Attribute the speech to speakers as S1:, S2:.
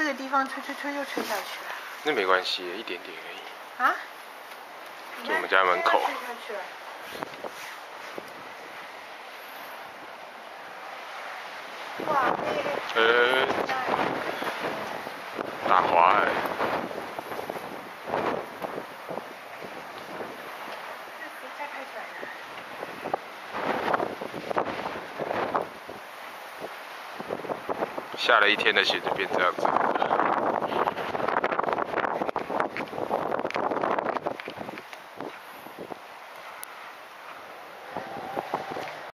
S1: 这个地方吹吹吹又吹下去了。
S2: 那没关系，一点点而已。
S1: 啊？
S2: 就我们家门口
S1: 吹下去了。哇，那个
S2: 呃，打滑下了一天的雪就变这样子。